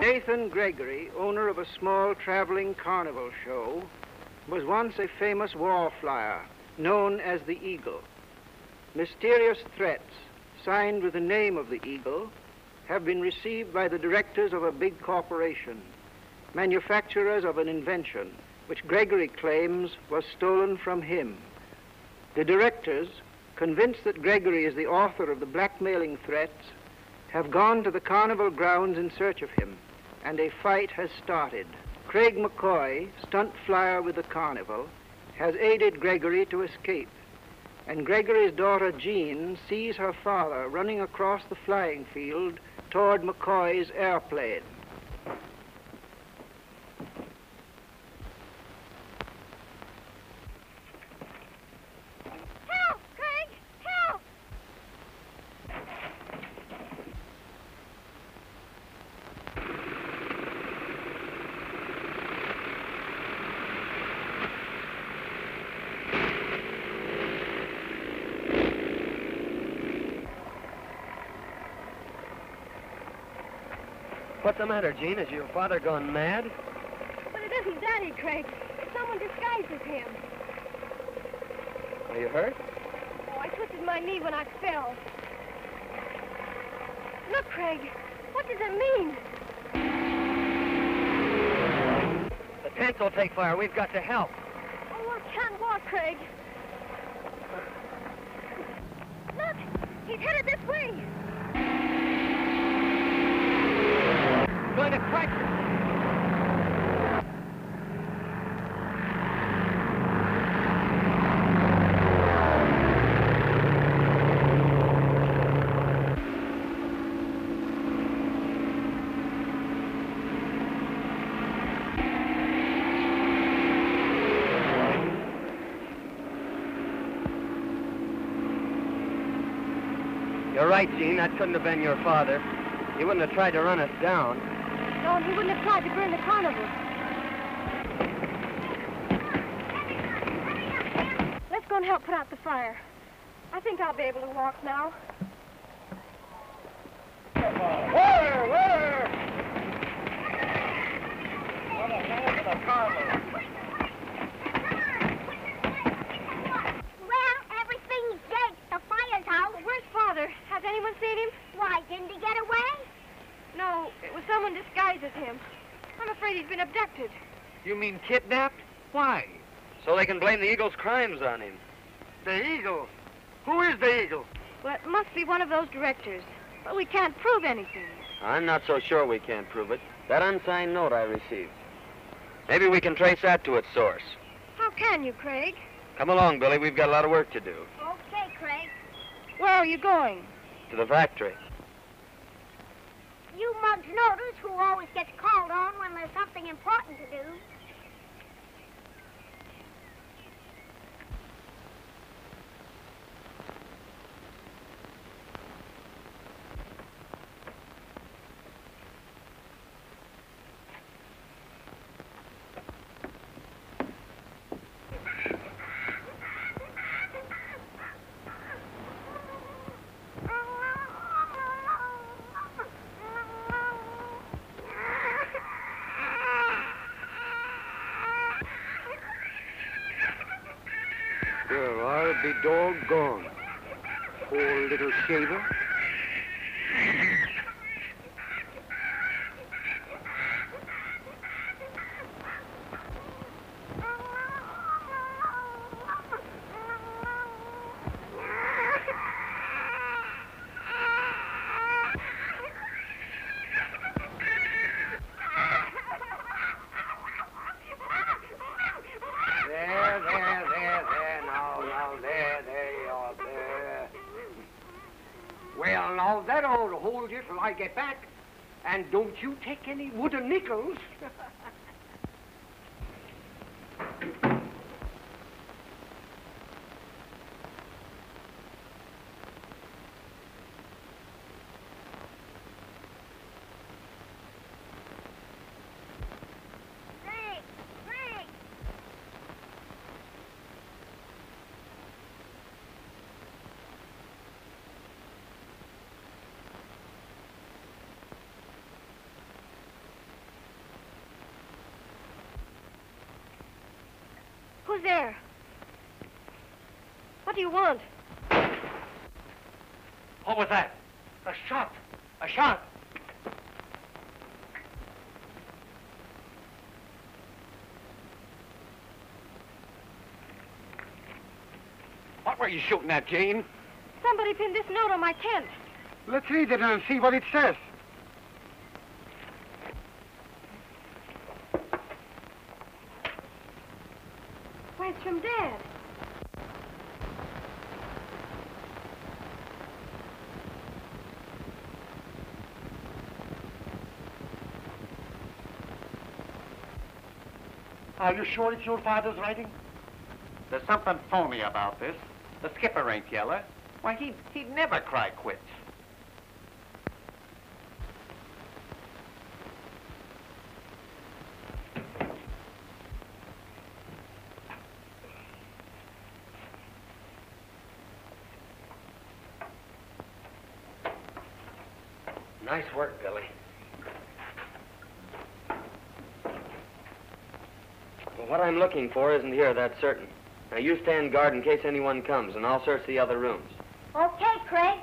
Nathan Gregory, owner of a small traveling carnival show, was once a famous wall flyer known as the Eagle. Mysterious threats, signed with the name of the Eagle, have been received by the directors of a big corporation, manufacturers of an invention which Gregory claims was stolen from him. The directors, convinced that Gregory is the author of the blackmailing threats, have gone to the carnival grounds in search of him, and a fight has started. Craig McCoy, stunt flyer with the carnival, has aided Gregory to escape, and Gregory's daughter Jean sees her father running across the flying field toward McCoy's airplane. Help, Craig! Help! What's the matter, Jean? Has your father gone mad? But it isn't Daddy, Craig. It's Someone disguised as him. Are you hurt? Oh, I twisted my knee when I fell. Look, Craig. What does it mean? The tents will take fire. We've got to help. Oh, I can't walk, Craig. Look! He's headed this way. Going to crack us. You're right, Jean. That couldn't have been your father. He wouldn't have tried to run us down. No, and he wouldn't have tried to burn the carnival. Let's go and help put out the fire. I think I'll be able to walk now. Where? Where? On the hand of the carnival. Well, everything's dead. The fire's out. Where's Father? Has anyone seen him? Why, didn't he get away? No, it was someone disguised as him. I'm afraid he's been abducted. You mean kidnapped? Why? So they can blame the Eagle's crimes on him. The Eagle? Who is the Eagle? Well, it must be one of those directors. But we can't prove anything. I'm not so sure we can't prove it. That unsigned note I received. Maybe we can trace that to its source. How can you, Craig? Come along, Billy. We've got a lot of work to do. Okay, Craig. Where are you going? To the factory. You mugs notice who always gets called on when there's something important to do. I'll be doggone. Poor little shaver. There, there, there, there, now, now, there, there you are, there. Well, now, that ought to hold you till I get back. And don't you take any wooden nickels. Craig, Craig. Who's there? What do you want? What was that? A shot. A shot. What were you shooting at, Jane? Somebody pinned this note on my tent. Let's read it and see what it says. Why, it's from Dad. Are you sure it's your father's writing? There's something phony about this. The skipper ain't yeller. Why, he'd, he'd never cry quits. Nice work, Billy. Well, what I'm looking for isn't here, that's certain. Now, you stand guard in case anyone comes, and I'll search the other rooms. Okay, Craig.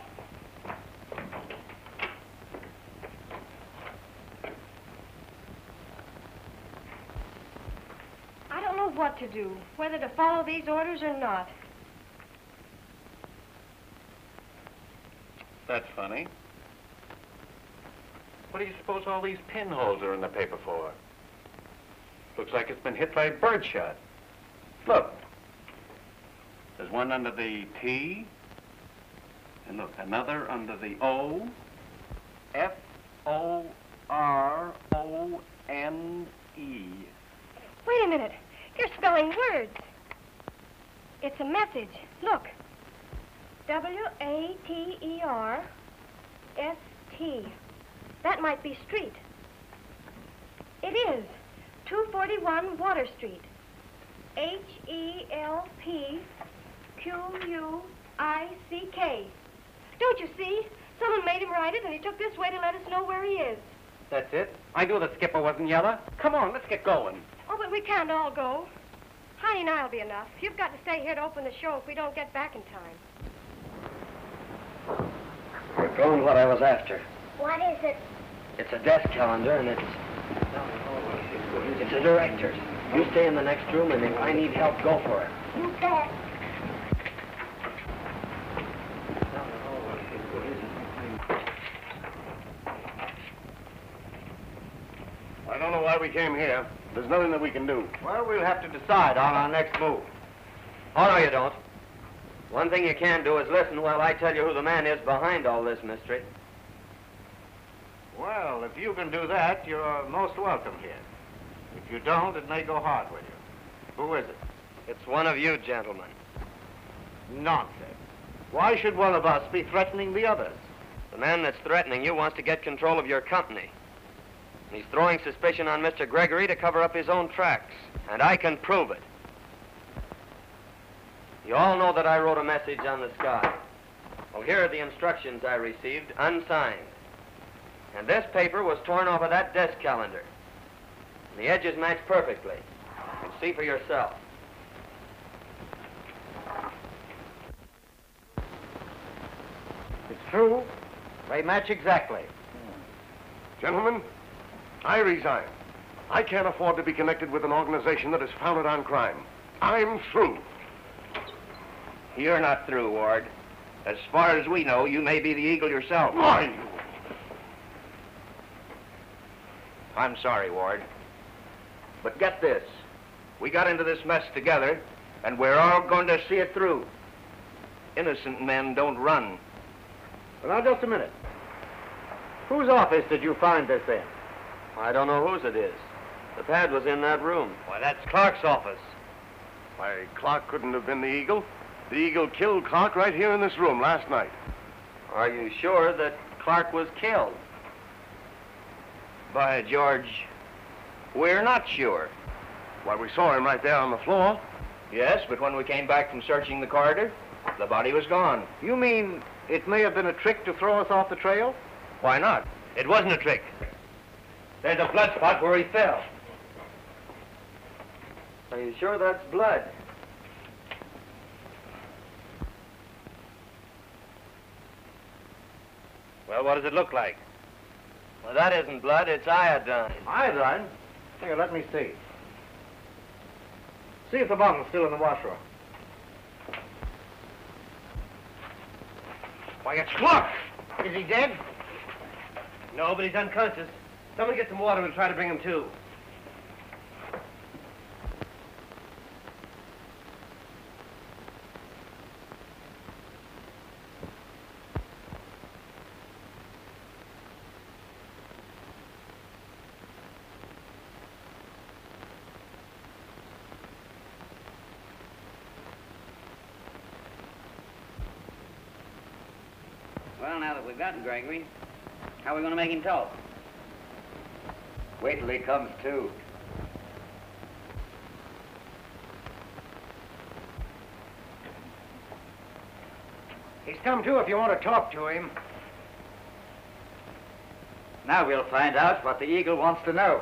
I don't know what to do, whether to follow these orders or not. That's funny. What do you suppose all these pinholes are in the paper for? Looks like it's been hit by a birdshot. Look. There's one under the T. And look, another under the O. F O R O N E. Wait a minute. You're spelling words. It's a message. Look. W A T E R S T. That might be street. It is. 241 Water Street. H E L P Q U I C K. Don't you see? Someone made him write it, and he took this way to let us know where he is. That's it. I knew the skipper wasn't yellow. Come on, let's get going. Oh, but we can't all go. Honey and I'll be enough. You've got to stay here to open the show if we don't get back in time. We're going what I was after. What is it? It's a desk calendar, and it's... It's a director's. You stay in the next room, and if I need help, go for it. You bet. I don't know why we came here. There's nothing that we can do. Well, we'll have to decide on our next move. Oh, no, you don't. One thing you can do is listen while I tell you who the man is behind all this mystery. Well, if you can do that, you're most welcome here. If you don't, it may go hard with you. Who is it? It's one of you gentlemen. Nonsense. Why should one of us be threatening the others? The man that's threatening you wants to get control of your company. And he's throwing suspicion on Mr. Gregory to cover up his own tracks. And I can prove it. You all know that I wrote a message on the sky. Well, here are the instructions I received, unsigned. And this paper was torn off of that desk calendar. And the edges match perfectly. You can see for yourself. It's true. They match exactly. Gentlemen, I resign. I can't afford to be connected with an organization that is founded on crime. I'm through. You're not through, Ward. As far as we know, you may be the Eagle yourself. Why? I'm sorry, Ward. But get this. We got into this mess together, and we're all going to see it through. Innocent men don't run. Well, now, just a minute. Whose office did you find this in? I don't know whose it is. The pad was in that room. Why, that's Clark's office. Why, Clark couldn't have been the Eagle. The Eagle killed Clark right here in this room last night. Are you sure that Clark was killed? By George, we're not sure. Well, we saw him right there on the floor. Yes, but when we came back from searching the corridor, the body was gone. You mean it may have been a trick to throw us off the trail? Why not? It wasn't a trick. There's a blood spot where he fell. Are you sure that's blood? Well, what does it look like? Well, that isn't blood, it's iodine. Iodine? Here, let me see. See if the bottle's still in the washroom. Why, it's Clark! Is he dead? No, but he's unconscious. Someone get some water and try to bring him to. Well, now that we've gotten Gregory, how are we going to make him talk? Wait till he comes to. He's come to if you want to talk to him. Now we'll find out what the eagle wants to know.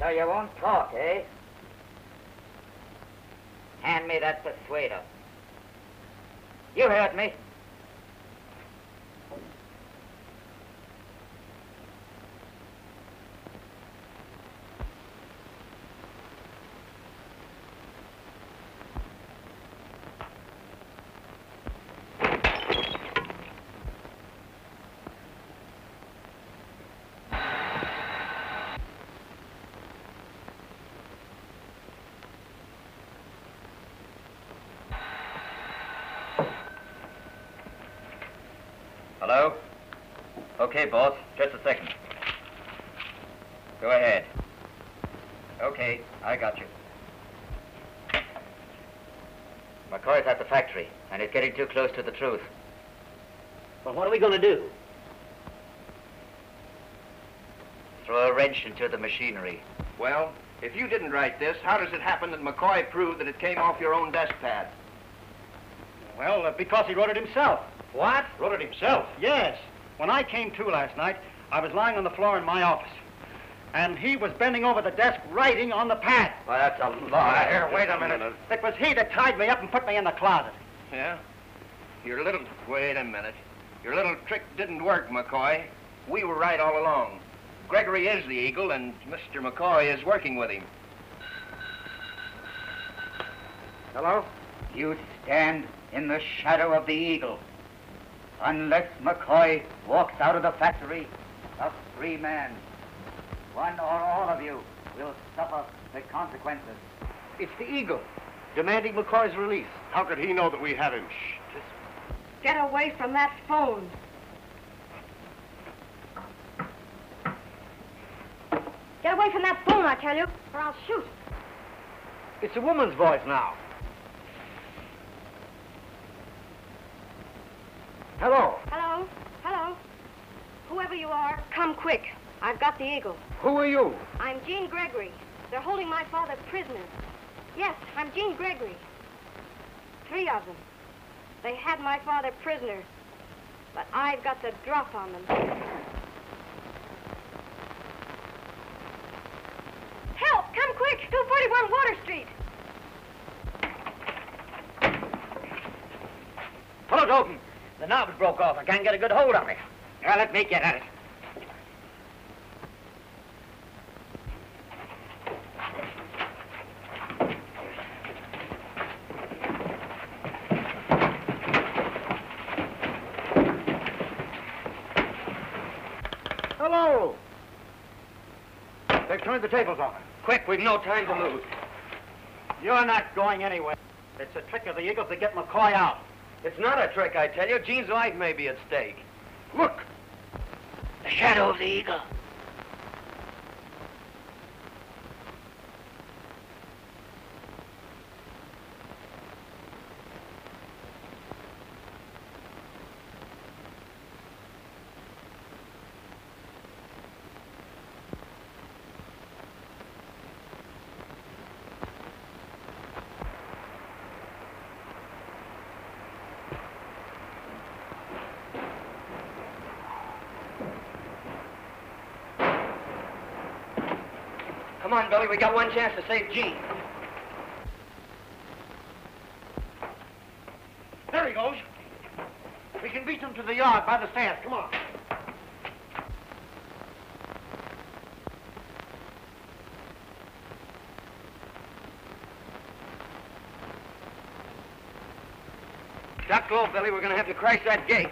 So you won't talk, eh? Hand me that persuader. You heard me. Hello? Okay, boss. Just a second. Go ahead. Okay, I got you. McCoy's at the factory, and he's getting too close to the truth. Well, what are we going to do? Throw a wrench into the machinery. Well, if you didn't write this, how does it happen that McCoy proved that it came off your own desk pad? Well, uh, because he wrote it himself. What? Wrote it himself? Yes. When I came to last night, I was lying on the floor in my office. And he was bending over the desk writing on the pad. Well, that's a lie. Here, wait a minute. It was he that tied me up and put me in the closet. Yeah? Your little... Wait a minute. Your little trick didn't work, McCoy. We were right all along. Gregory is the eagle, and Mr. McCoy is working with him. Hello? You stand in the shadow of the eagle. Unless McCoy walks out of the factory, a free man, one or all of you will suffer the consequences. It's the Eagle, demanding McCoy's release. How could he know that we have him? Get away from that phone. Get away from that phone, I tell you, or I'll shoot. It's a woman's voice now. Hello. Hello? Hello? Whoever you are, come quick. I've got the eagle. Who are you? I'm Jean Gregory. They're holding my father prisoner. Yes, I'm Jean Gregory. Three of them. They had my father prisoner, but I've got the drop on them. Help! Come quick! 241 Water Street! Pull it open. The knob's broke off. I can't get a good hold on it. Now, let me get at it. Hello. They've turned the tables on us. Quick, we've no time to lose. You're not going anywhere. It's a trick of the Eagles to get McCoy out. It's not a trick, I tell you. Jean's life may be at stake. Look! The shadow of the eagle. Come on, Billy. We got one chance to save Jean. There he goes. We can beat him to the yard by the stairs. Come on. Duck low, Billy. We're going to have to crash that gate.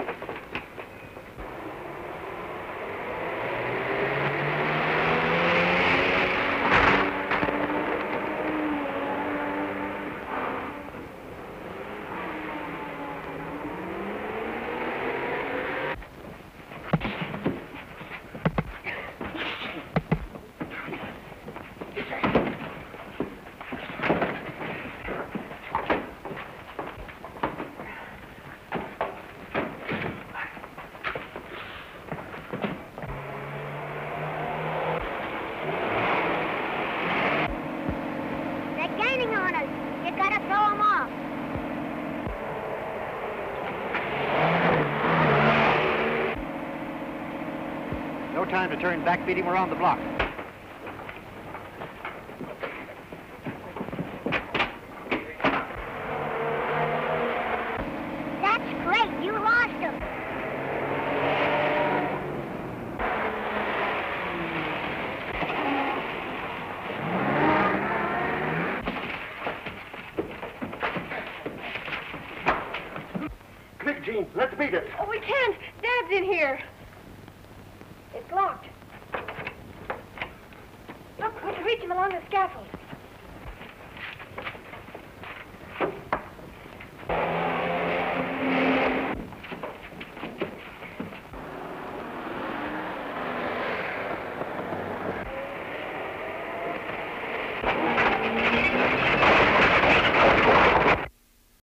They're gaining on us. You gotta throw them off. No time to turn back, beat him around the block. That's great. You lost them. Quick, Jean, let's beat it. Oh, we can't. Dad's in here. Locked. Look, we can reach him along the scaffold.